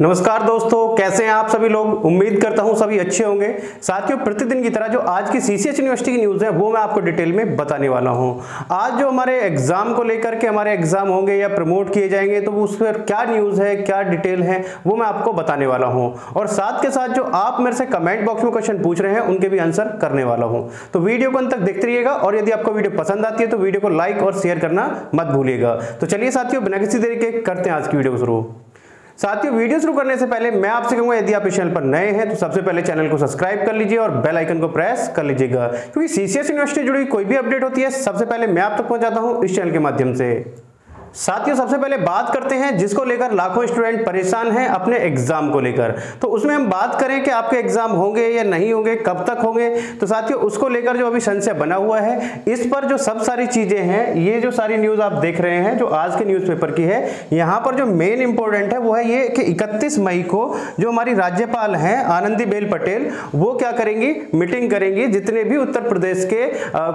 नमस्कार दोस्तों, कैसे हैं आप सभी लोग? उम्मीद करता हूँ सभी अच्छे होंगे। साथियों, प्रतिदिन की तरह जो आज की सीसीएच यूनिवर्सिटी की न्यूज़ है, वो मैं आपको डिटेल में बताने वाला हूँ। आज जो हमारे एग्ज़ाम को लेकर के हमारे एग्ज़ाम होंगे या प्रमोट किए जाएँगे तो उस पर क्या न्यूज़ है, क्या डिटेल है, वो मैं आपको बताने वाला हूँ। और साथ के साथ जो आप मेरे से कमेंट बॉक्स में क्वेश्चन पूछ रहे हैं, उनके भी आंसर करने वाला हूँ। तो वीडियो को अंत तक देखते रहिएगा, और यदि आपको वीडियो पसंद आती है तो वीडियो को लाइक और शेयर करना मत भूलिएगा। तो चलिए साथियों, बिना किसी तरीके करते हैं आज की वीडियो को शुरू। साथियों वीडियो शुरू करने से पहले मैं आपसे कहूँगा, यदि आप इस चैनल पर नए हैं तो सबसे पहले चैनल को सब्सक्राइब कर लीजिए और बेल आइकन को प्रेस कर लीजिएगा। क्योंकि सीसीएस यूनिवर्सिटी जुड़ी कोई भी अपडेट होती है, सबसे पहले मैं आप तक पहुंचाता हूँ इस चैनल के माध्यम से। साथियों, सबसे पहले बात करते हैं जिसको लेकर लाखों स्टूडेंट परेशान हैं अपने एग्ज़ाम को लेकर। तो उसमें हम बात करें कि आपके एग्ज़ाम होंगे या नहीं होंगे, कब तक होंगे। तो साथियों, उसको लेकर जो अभी संशय बना हुआ है, इस पर जो सब सारी चीज़ें हैं, ये जो सारी न्यूज़ आप देख रहे हैं, जो आज के न्यूज़पेपर की है, यहाँ पर जो मेन इंपॉर्टेंट है वो है ये कि इकतीस मई को जो हमारी राज्यपाल हैं आनंदीबेन पटेल, वो क्या करेंगी? मीटिंग करेंगी, जितने भी उत्तर प्रदेश के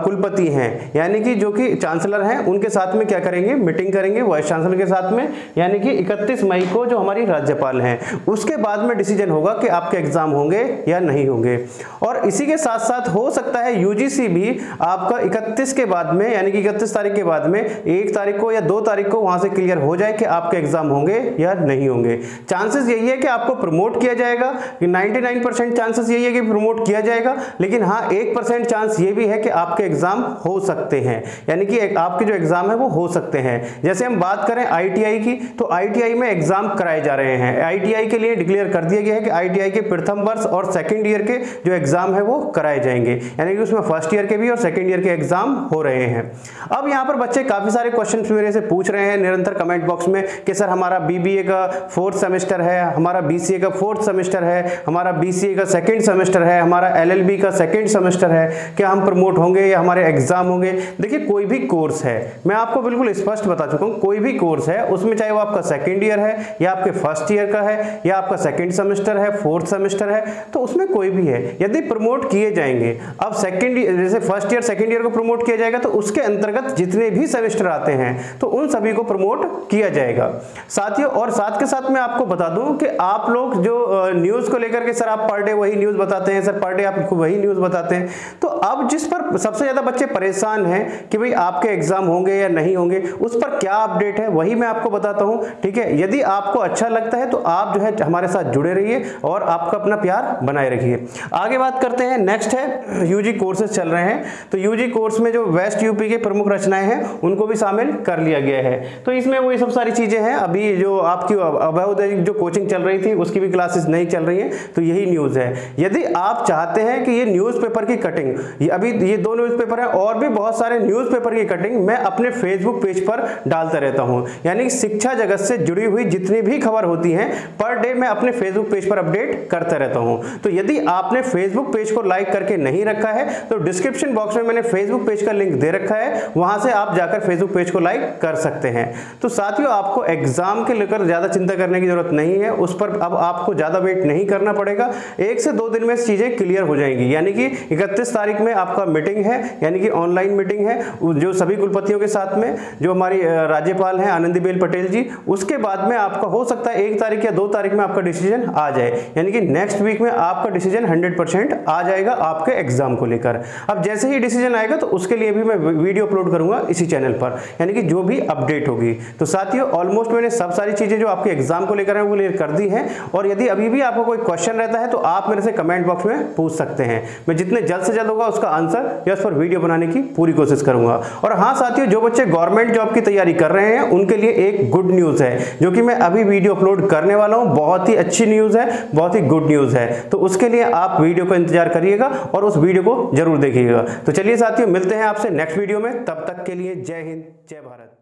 कुलपति हैं। यानी कि जो कि चांसलर हैं, उनके साथ में क्या करेंगे? मीटिंग करेंगे। करेंगे वाइस चांसलर के साथ में, यानी कि 31 मई को जो हमारी राज्यपाल हैं, उसके बाद में डिसीज़न होगा कि आपके एग्ज़ाम होंगे या नहीं होंगे। और इसी के साथ साथ हो सकता है यूजीसी भी आपका 31 के बाद में, यानी कि 31 तारीख के बाद में, एक तारीख को या दो तारीख को वहाँ से क्लियर हो जाए कि आपके एग्ज़ाम होंगे या नहीं होंगे। चांसेस यही है कि आपको प्रमोट किया जाएगा, कि 99 चांसेस यही है कि प्रमोट किया जाएगा, लेकिन हाँ एक परसेंट चांस ये भी है कि आपके एग्ज़ाम हो सकते हैं। यानी कि आपके जो एग्ज़ाम है वो हो सकते हैं। जैसे हम बात करें आईटीआई की तो आईटीआई में एग्ज़ाम कराए जा रहे हैं। आईटीआई के लिए डिक्लेयर कर दिया गया है कि आईटीआई के प्रथम वर्ष और सेकंड ईयर के जो एग्ज़ाम है वो कराए जाएँगे। यानी कि उसमें फ़र्स्ट ईयर के भी और सेकंड ईयर के एग्ज़ाम हो रहे हैं। अब यहाँ पर बच्चे काफ़ी सारे क्वेश्चन मेरे से पूछ रहे हैं निरंतर कमेंट बॉक्स में कि, सर, हमारा बीबीए का फोर्थ सेमेस्टर है, हमारा बीसीए का फोर्थ सेमेस्टर है, हमारा बीसीए का सेकेंड सेमेस्टर है, हमारा एलएलबी का सेकेंड सेमेस्टर है, क्या हम प्रमोट होंगे या हमारे एग्ज़ाम होंगे? देखिए, कोई भी कोर्स है। मैं आपको बिल्कुल स्पष्ट बता चुका हूँ कोई भी कोर्स है, उसमें चाहे वो आपका सेकेंड ईयर है, या आपके फ़र्स्ट ईयर का है, या आपका सेकेंड सेमेस्टर है फोर्थ सेमेस्टर है तो उसमें कोई भी है। यदि प्रमोट किए जाएँगे, अब सेकेंड जैसे फ़र्स्ट ईयर सेकेंड ईयर को प्रमोट किया जाएगा तो उसके अंतर्गत जितने भी सेमेस्टर आते हैं तो उन सभी को प्रमोट किया जाएगा। साथियों और साथ के साथ मैं आपको बता दूँ कि आप लोग जो न्यूज़ को लेकर के सर आप पर डे वही न्यूज़ बताते हैं, सर पर डे आपको वही न्यूज़ बताते हैं तो अब जिस पर सबसे ज़्यादा बच्चे परेशान हैं कि भाई आपके एग्ज़ाम होंगे या नहीं होंगे, उस पर क्या अपडेट है, वही मैं आपको बताता हूँ, ठीक है? यदि आपको अच्छा लगता है तो आप जो है, हमारे साथ जुड़े रहिए और आपका अपना प्यार बनाए रखिए। आगे बात करते हैं नेक्स्ट है यूजी कोर्सेज चल रहे हैं। तो यूजी कोर्स में जो वेस्ट यूपी के प्रमुख रचनाएँ हैं, उनको भी शामिल कर लिया गया है। तो इसमें वही सब सारी चीज़ें हैं। अभी जो आपकी अभ्युदय जो कोचिंग चल रही थी, उसकी भी क्लासेस नहीं चल रही है तो यही न्यूज़ है। यदि आप चाहते हैं कि ये न्यूज़पेपर की कटिंग अभी ये दो न्यूज़पेपर है, और भी बहुत सारे न्यूज़पेपर की कटिंग मैं अपने फेसबुक पेज पर डालता रहता हूँ। यानी शिक्षा जगत से जुड़ी हुई जितनी भी खबर होती हैं, पर डे मैं अपने फेसबुक पेज पर अपडेट करता रहता हूँ। तो यदि आपने फेसबुक पेज को लाइक करके नहीं रखा है तो डिस्क्रिप्शन बॉक्स में मैंने फेसबुक पेज का लिंक दे रखा है। वहाँ से आप जाकर फेसबुक पेज को लाइक कर सकते हैं। तो साथियों, आपको एग्ज़ाम के लेकर ज़्यादा चिंता करने की ज़रूरत नहीं है। उस पर अब आपको ज़्यादा वेट नहीं करना पड़ेगा। एक से दो दिन में चीज़ें क्लियर हो जाएँगी। यानी कि इकतीस तारीख में आपका मीटिंग है, यानी कि ऑनलाइन मीटिंग है, जो सभी कुलपतियों के साथ में, जो हमारी राज्यपाल है आनंदीबेन पटेल जी। उसके बाद में आपका हो सकता है एक तारीख या दो तारीख में आपका डिसीज़न आ जाए। यानी कि नेक्स्ट वीक में आपका डिसीज़न 100% आ जाएगा आपके एग्ज़ाम को लेकर। अब जैसे ही डिसीज़न आएगा तो उसके लिए भी मैं वीडियो अपलोड करूँगा इसी चैनल पर। यानी कि जो भी अपडेट होगी। तो साथियों, ऑलमोस्ट मैंने सब सारी चीज़ें जो आपके एग्ज़ाम को लेकर वो क्लियर कर दी है। और यदि अभी भी आपको कोई क्वेश्चन रहता है तो आप मेरे से कमेंट बॉक्स में पूछ सकते हैं। मैं जितने जल्द से जल्द होगा, उसका आंसर या उस पर वीडियो बनाने की पूरी कोशिश करूँगा। और हाँ साथियों, जो बच्चे गवर्नमेंट जॉब की तैयारी कर रहे हैं, उनके लिए एक गुड न्यूज़ है, जो कि मैं अभी वीडियो अपलोड करने वाला हूँ, बहुत ही अच्छी न्यूज़ है, बहुत ही गुड न्यूज़ है। तो उसके लिए आप वीडियो को इंतज़ार करिएगा और उस वीडियो को ज़रूर देखिएगा। तो चलिए साथियों, मिलते हैं आपसे नेक्स्ट वीडियो में, तब तक के लिए जय हिंद, जय भारत।